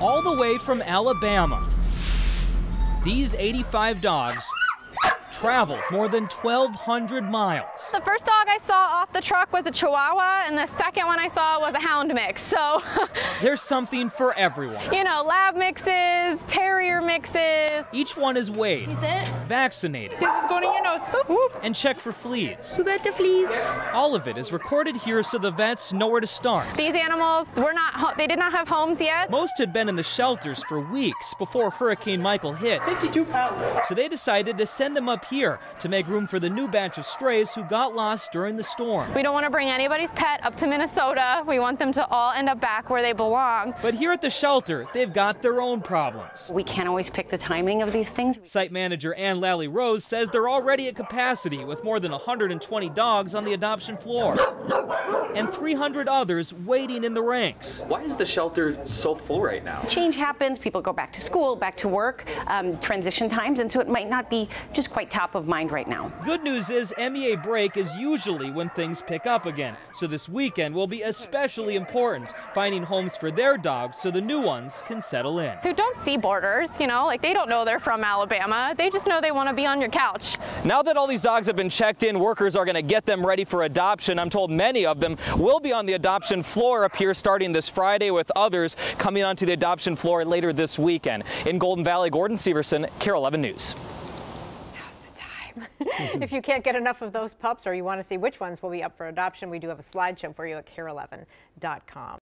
all the way from Alabama. These 85 dogs traveled more than 1,200 miles. The first dog I saw off the truck was a Chihuahua, and the second one I saw was a Hound mix. So, There's something for everyone. you know, lab mixes, terrier mixes. Each one is weighed, it? vaccinated, This is going in your nose. Boop. and checked for fleas. Who got the fleas? All of it is recorded here so the vets know where to start. These animals were not, ho- they did not have homes yet. Most had been in the shelters for weeks before Hurricane Michael hit. 52 pounds. So they decided to send them up here to make room for the new batch of strays who got lost during the storm. We don't want to bring anybody's pet up to Minnesota. We want them to all end up back where they belong. But here at the shelter, they've got their own problems. We can't always pick the timing of these things. Site manager Ann Lally Rose says they're already at capacity with more than 120 dogs on the adoption floor and 300 others waiting in the ranks. Why is the shelter so full right now? Change happens, people go back to school, back to work, um, transition times, and so it might not be just quite top of mind right now. Good news is MEA break is usually when things pick up again. So this weekend will be especially important, finding homes for their dogs so the new ones can settle in. Who don't see borders, you know, like they don't know they're from Alabama. They just know they want to be on your couch. Now that all these dogs have been checked in, workers are going to get them ready for adoption. I'm told many of them will be on the adoption floor up here starting this Friday, with others coming onto the adoption floor later this weekend. In Golden Valley, Gordon Severson, KARE 11 News. Now's the time. if you can't get enough of those pups or you want to see which ones will be up for adoption, we do have a slideshow for you at kare11.com.